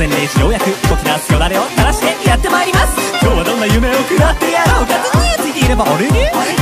前0時ようやく動き出すよだれを垂らしてやってまいります。今日はどんな夢を食らってやろうかずっとついていれば俺に